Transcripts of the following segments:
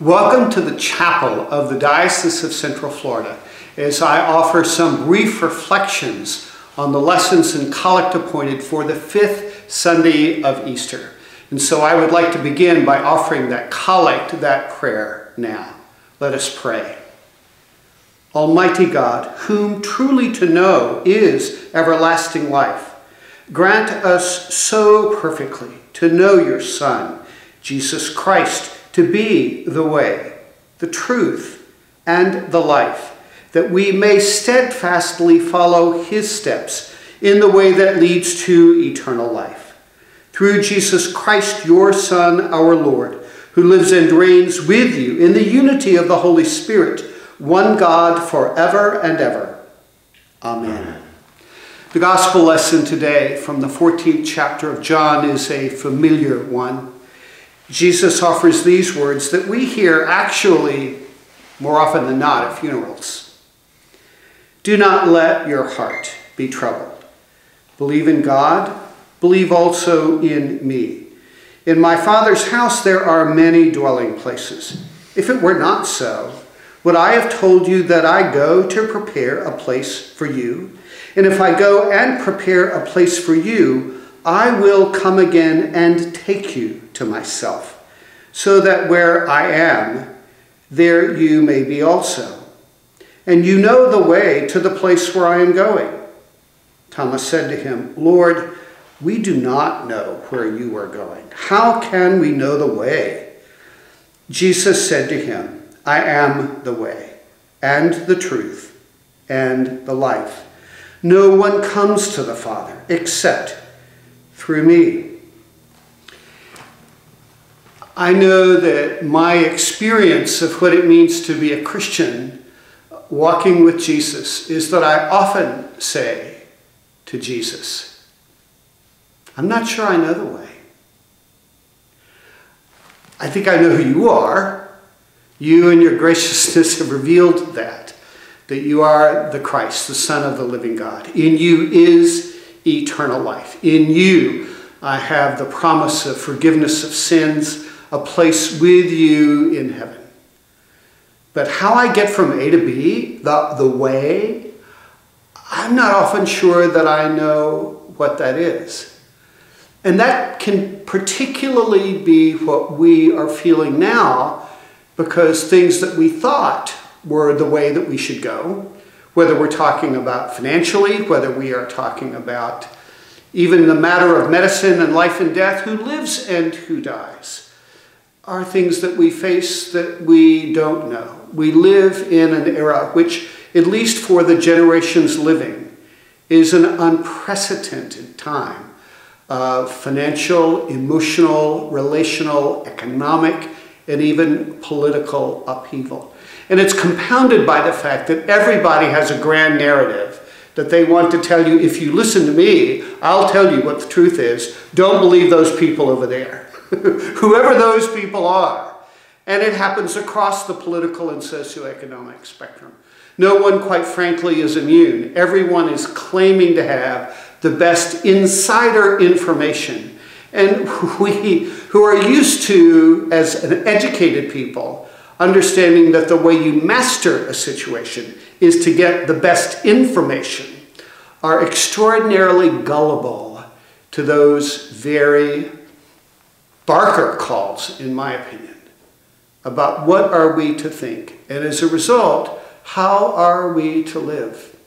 Welcome to the chapel of the Diocese of Central Florida as I offer some brief reflections on the lessons and collect appointed for the fifth Sunday of Easter. And so I would like to begin by offering that collect, that prayer now. Let us pray. Almighty God, whom truly to know is everlasting life, grant us so perfectly to know your Son, Jesus Christ, to be the way, the truth, and the life, that we may steadfastly follow his steps in the way that leads to eternal life. Through Jesus Christ, your Son, our Lord, who lives and reigns with you in the unity of the Holy Spirit, one God forever and ever. Amen. The gospel lesson today from the 14th chapter of John is a familiar one. Jesus offers these words that we hear actually more often than not at funerals. Do not let your heart be troubled. Believe in God, believe also in me. In my Father's house there are many dwelling places. If it were not so, would I have told you that I go to prepare a place for you? And if I go and prepare a place for you, I will come again and take you to myself, so that where I am, there you may be also. And you know the way to the place where I am going. Thomas said to him, Lord, we do not know where you are going. How can we know the way? Jesus said to him, I am the way, and the truth, and the life. No one comes to the Father except through me. I know that my experience of what it means to be a Christian walking with Jesus is that I often say to Jesus, I'm not sure I know the way. I think I know who you are. You and your graciousness have revealed that, that you are the Christ, the Son of the living God. In you is eternal life. In you, I have the promise of forgiveness of sins a place with you in heaven. But how I get from A to B, the, the way, I'm not often sure that I know what that is. And that can particularly be what we are feeling now because things that we thought were the way that we should go, whether we're talking about financially, whether we are talking about even the matter of medicine and life and death, who lives and who dies are things that we face that we don't know. We live in an era which, at least for the generations living, is an unprecedented time of financial, emotional, relational, economic, and even political upheaval. And it's compounded by the fact that everybody has a grand narrative that they want to tell you, if you listen to me, I'll tell you what the truth is. Don't believe those people over there. whoever those people are. And it happens across the political and socioeconomic spectrum. No one, quite frankly, is immune. Everyone is claiming to have the best insider information. And we, who are used to, as an educated people, understanding that the way you master a situation is to get the best information, are extraordinarily gullible to those very Barker calls, in my opinion, about what are we to think. And as a result, how are we to live?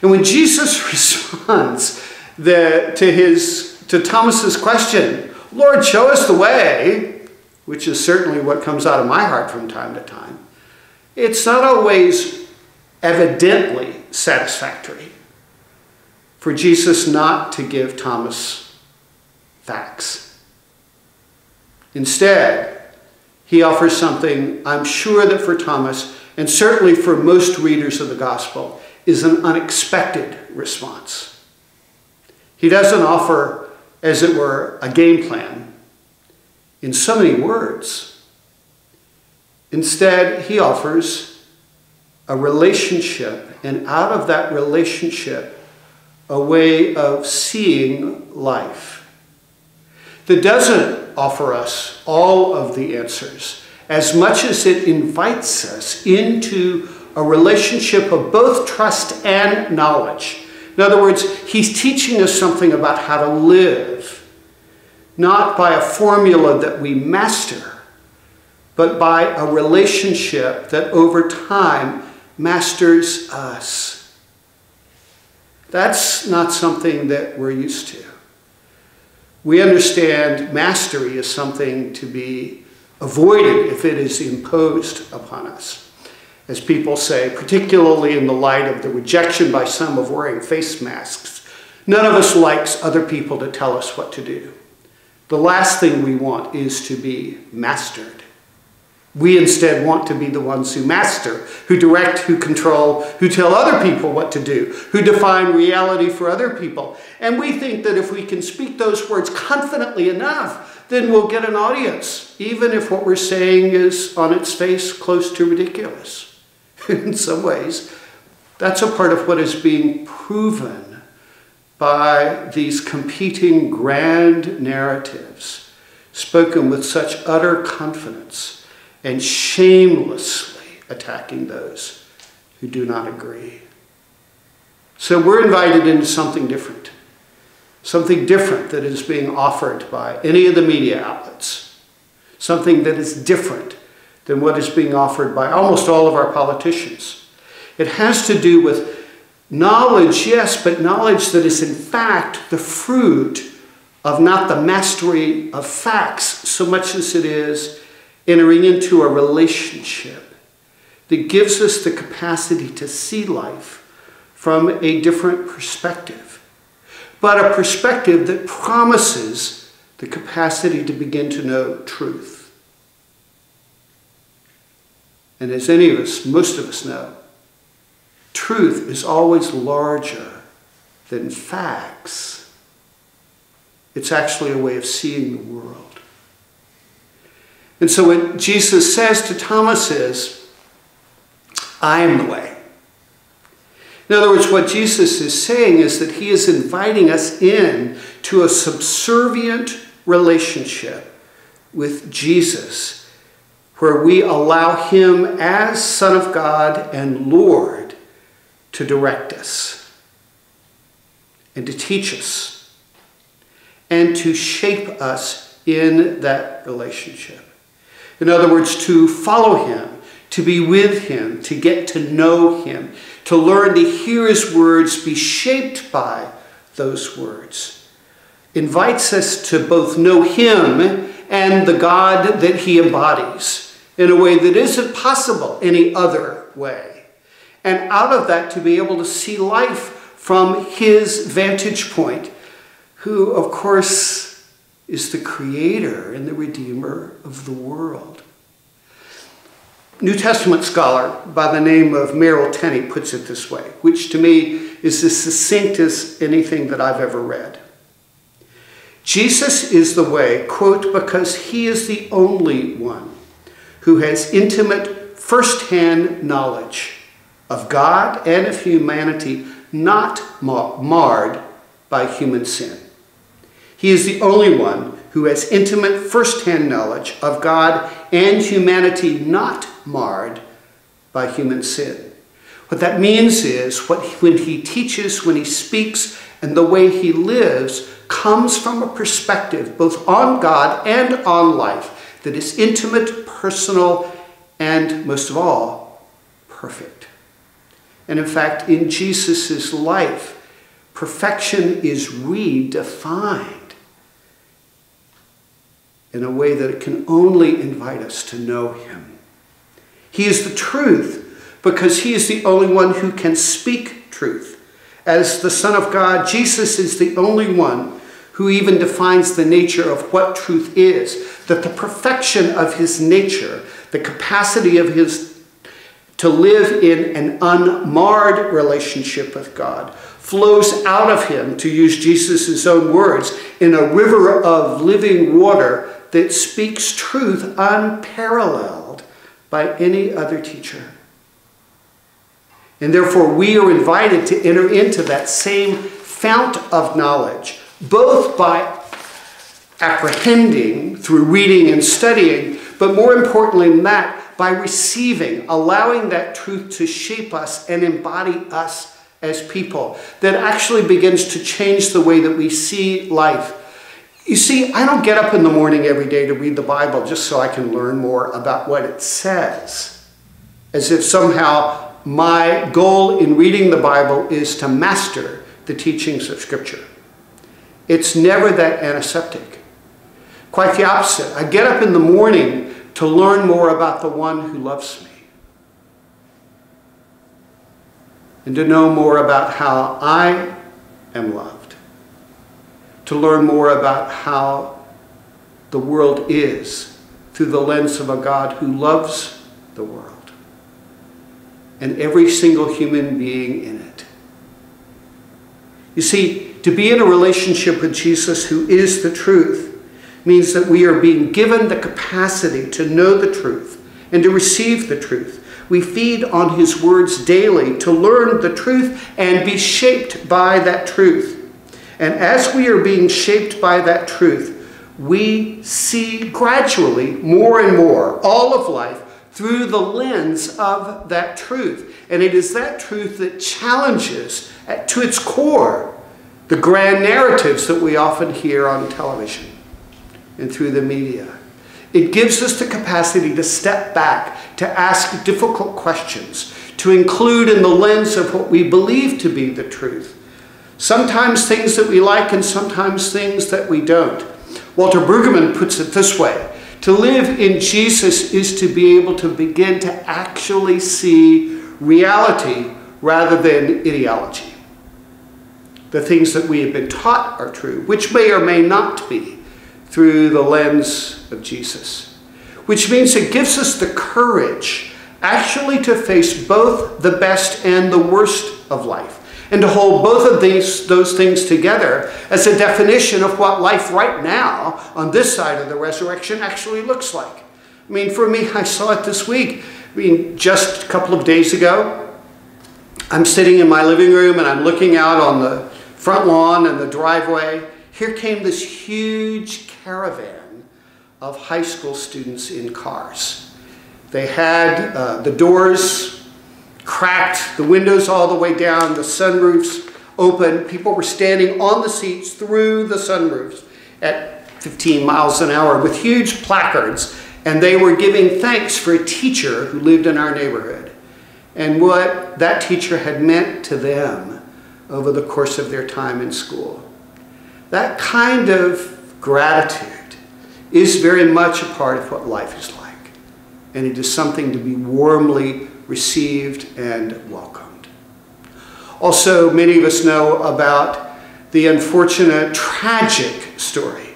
And when Jesus responds to, his, to Thomas's question, Lord, show us the way, which is certainly what comes out of my heart from time to time, it's not always evidently satisfactory for Jesus not to give Thomas facts. Instead, he offers something I'm sure that for Thomas, and certainly for most readers of the gospel, is an unexpected response. He doesn't offer, as it were, a game plan in so many words. Instead, he offers a relationship, and out of that relationship, a way of seeing life that doesn't offer us all of the answers as much as it invites us into a relationship of both trust and knowledge. In other words, he's teaching us something about how to live, not by a formula that we master, but by a relationship that over time masters us. That's not something that we're used to. We understand mastery is something to be avoided if it is imposed upon us. As people say, particularly in the light of the rejection by some of wearing face masks, none of us likes other people to tell us what to do. The last thing we want is to be mastered. We instead want to be the ones who master, who direct, who control, who tell other people what to do, who define reality for other people. And we think that if we can speak those words confidently enough, then we'll get an audience, even if what we're saying is on its face close to ridiculous. In some ways, that's a part of what is being proven by these competing grand narratives spoken with such utter confidence and shamelessly attacking those who do not agree. So we're invited into something different, something different that is being offered by any of the media outlets, something that is different than what is being offered by almost all of our politicians. It has to do with knowledge, yes, but knowledge that is in fact the fruit of not the mastery of facts so much as it is entering into a relationship that gives us the capacity to see life from a different perspective, but a perspective that promises the capacity to begin to know truth. And as any of us, most of us know, truth is always larger than facts. It's actually a way of seeing the world. And so what Jesus says to Thomas is, I am the way. In other words, what Jesus is saying is that he is inviting us in to a subservient relationship with Jesus, where we allow him as Son of God and Lord to direct us and to teach us and to shape us in that relationship. In other words, to follow him, to be with him, to get to know him, to learn to hear his words, be shaped by those words. Invites us to both know him and the God that he embodies in a way that isn't possible any other way. And out of that, to be able to see life from his vantage point, who, of course, is the creator and the redeemer of the world. New Testament scholar by the name of Merrill Tenney puts it this way, which to me is as succinct as anything that I've ever read. Jesus is the way, quote, because he is the only one who has intimate first-hand knowledge of God and of humanity not marred by human sin. He is the only one who has intimate first-hand knowledge of God and humanity not marred by human sin. What that means is what when he teaches, when he speaks, and the way he lives comes from a perspective both on God and on life that is intimate, personal, and most of all, perfect. And in fact, in Jesus' life, perfection is redefined in a way that it can only invite us to know him. He is the truth because he is the only one who can speak truth. As the Son of God, Jesus is the only one who even defines the nature of what truth is, that the perfection of his nature, the capacity of his to live in an unmarred relationship with God flows out of him, to use Jesus' own words, in a river of living water that speaks truth unparalleled by any other teacher. And therefore, we are invited to enter into that same fount of knowledge, both by apprehending through reading and studying, But more importantly than that, by receiving, allowing that truth to shape us and embody us as people, that actually begins to change the way that we see life. You see, I don't get up in the morning every day to read the Bible just so I can learn more about what it says, as if somehow my goal in reading the Bible is to master the teachings of Scripture. It's never that antiseptic. Quite the opposite. I get up in the morning to learn more about the one who loves me. And to know more about how I am loved. To learn more about how the world is through the lens of a God who loves the world and every single human being in it. You see, to be in a relationship with Jesus, who is the truth, means that we are being given the capacity to know the truth and to receive the truth. We feed on his words daily to learn the truth and be shaped by that truth. And as we are being shaped by that truth, we see gradually more and more all of life through the lens of that truth. And it is that truth that challenges to its core the grand narratives that we often hear on television and through the media. It gives us the capacity to step back, to ask difficult questions, to include in the lens of what we believe to be the truth. Sometimes things that we like and sometimes things that we don't. Walter Brueggemann puts it this way To live in Jesus is to be able to begin to actually see reality rather than ideology. The things that we have been taught are true, which may or may not be through the lens of Jesus, which means it gives us the courage actually to face both the best and the worst of life and to hold both of these those things together as a definition of what life right now on this side of the resurrection actually looks like. I mean, for me, I saw it this week. I mean, just a couple of days ago, I'm sitting in my living room and I'm looking out on the front lawn and the driveway. Here came this huge caravan of high school students in cars. They had uh, the doors cracked, the windows all the way down, the sunroofs open. People were standing on the seats through the sunroofs at 15 miles an hour with huge placards, and they were giving thanks for a teacher who lived in our neighborhood and what that teacher had meant to them over the course of their time in school. That kind of gratitude is very much a part of what life is like. And it is something to be warmly received and welcomed. Also, many of us know about the unfortunate, tragic story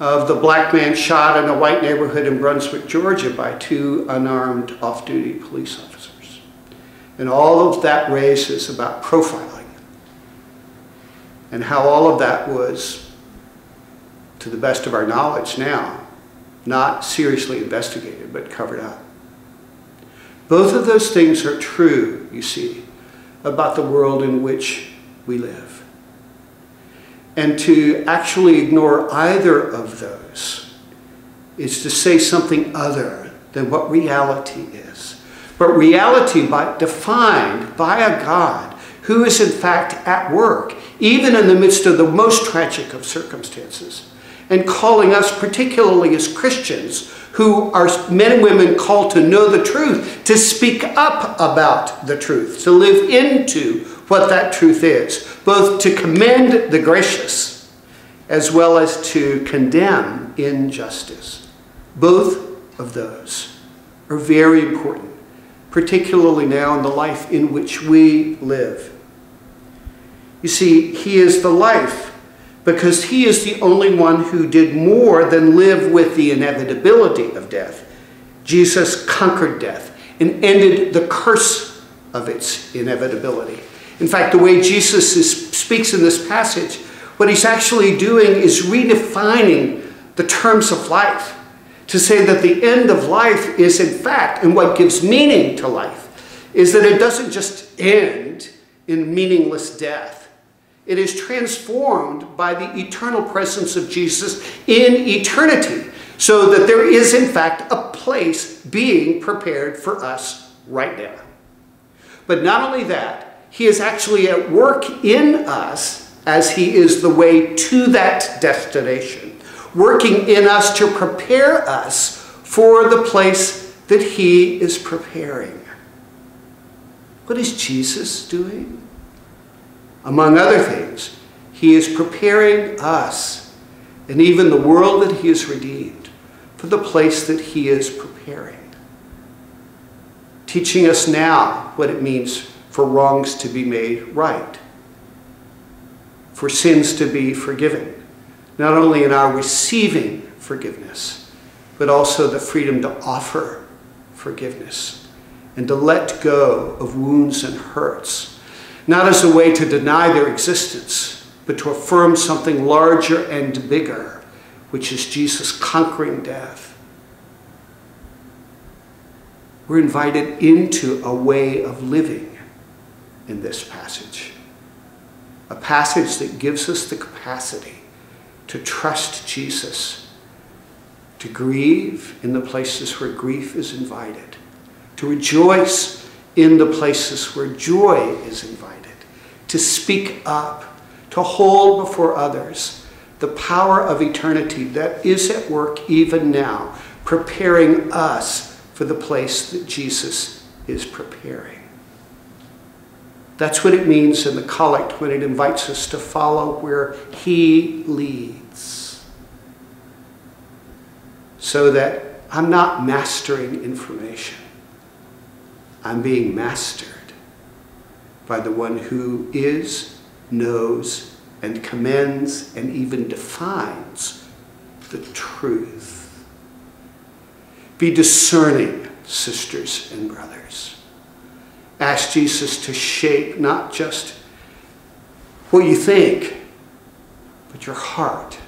of the black man shot in a white neighborhood in Brunswick, Georgia by two unarmed off-duty police officers. And all of that raises about profiling and how all of that was to the best of our knowledge now, not seriously investigated, but covered up. Both of those things are true, you see, about the world in which we live. And to actually ignore either of those is to say something other than what reality is. But reality by, defined by a God who is in fact at work, even in the midst of the most tragic of circumstances and calling us, particularly as Christians, who are men and women called to know the truth, to speak up about the truth, to live into what that truth is, both to commend the gracious as well as to condemn injustice. Both of those are very important, particularly now in the life in which we live. You see, He is the life because he is the only one who did more than live with the inevitability of death. Jesus conquered death and ended the curse of its inevitability. In fact, the way Jesus is, speaks in this passage, what he's actually doing is redefining the terms of life to say that the end of life is, in fact, and what gives meaning to life, is that it doesn't just end in meaningless death it is transformed by the eternal presence of Jesus in eternity, so that there is, in fact, a place being prepared for us right now. But not only that, he is actually at work in us as he is the way to that destination, working in us to prepare us for the place that he is preparing. What is Jesus doing? Among other things, he is preparing us and even the world that he has redeemed for the place that he is preparing. Teaching us now what it means for wrongs to be made right, for sins to be forgiven, not only in our receiving forgiveness, but also the freedom to offer forgiveness and to let go of wounds and hurts, not as a way to deny their existence, but to affirm something larger and bigger, which is Jesus conquering death. We're invited into a way of living in this passage, a passage that gives us the capacity to trust Jesus, to grieve in the places where grief is invited to rejoice in the places where joy is invited, to speak up, to hold before others the power of eternity that is at work even now, preparing us for the place that Jesus is preparing. That's what it means in the collect when it invites us to follow where He leads. So that I'm not mastering information. I'm being mastered by the one who is, knows, and commends and even defines the truth. Be discerning, sisters and brothers. Ask Jesus to shape not just what you think, but your heart,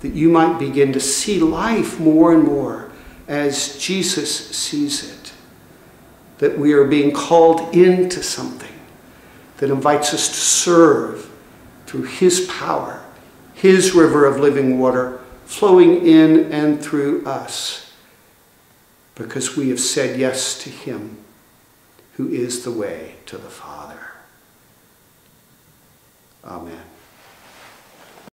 that you might begin to see life more and more as Jesus sees it that we are being called into something that invites us to serve through His power, His river of living water flowing in and through us, because we have said yes to Him who is the way to the Father. Amen.